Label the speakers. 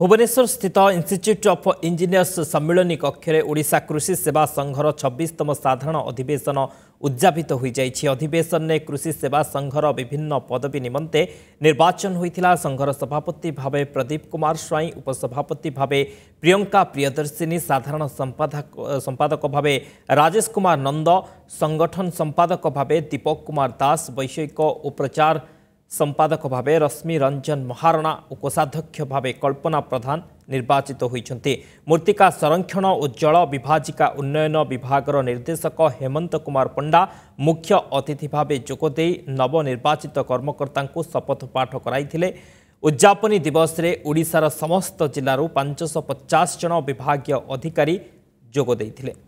Speaker 1: भुवनेश्वर स्थित institute of engineers engineers सम्मिली कक्षलेशा कृषि सेवा संघर र छबिसतम साधारण अधिवेशन उद्जापित कृषि सेवा संघर विभिन्न पदवी निमते निर्वाचन हुन्छ संघर सभापति भावे प्रदीप कुमार स्वाई उपसभापति भाव प्रियंका प्रियदर्शिन साधारण संपादक सम्पादक भाव राजेश कुमार नन्द संगठन सम्पादक भाव दीपक कुमार दास वैषयिक प्रचार সম্পাদক ভাবে রশ্মি রঞ্জন মহারণা ও কোষাধ্যক্ষ ভাবে কল্পনা প্রধান নির্বাচিত হয়েছেন মূর্তিকা সংরক্ষণ ও জল বিভাজিকা উন্নয়ন বিভাগর নির্দেশক হেমন্ত কুমার পণ্ডা মুখ্য অতিথি ভাবে যোগদে নবনির্বাচিত কর্মকর্তা শপথ পাঠ করাই উদযাপনী দিবসে ওড়শার সমস্ত জেলার পাঁচশো পচাশ জন বিভাগীয় অধিকারী যোগদে